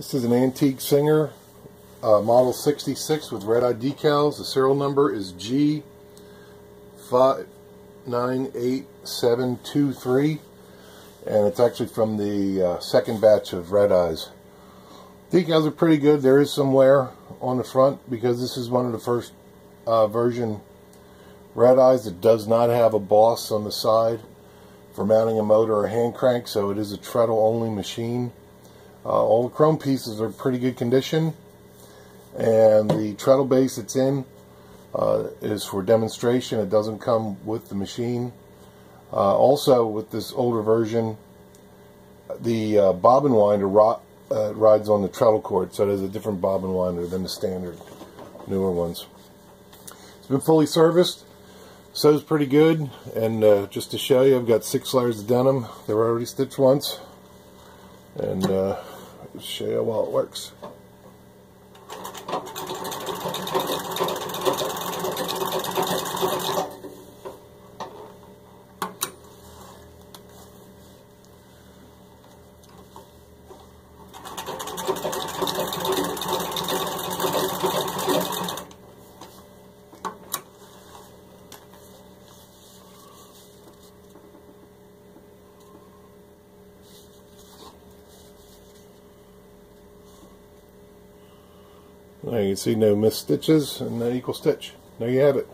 This is an antique Singer, uh, model 66 with red eye decals. The serial number is G598723 and it's actually from the uh, second batch of red eyes. Decals are pretty good. There is some wear on the front because this is one of the first uh, version red eyes that does not have a boss on the side for mounting a motor or hand crank so it is a treadle only machine. Uh, all the chrome pieces are pretty good condition and the treadle base it's in uh, is for demonstration. It doesn't come with the machine. Uh, also with this older version the uh, bobbin winder uh, rides on the treadle cord so it has a different bobbin winder than the standard newer ones. It's been fully serviced. Sews pretty good and uh, just to show you I've got six layers of denim. They were already stitched once and uh, show you how it works. Now you can see no missed stitches and no equal stitch. There you have it.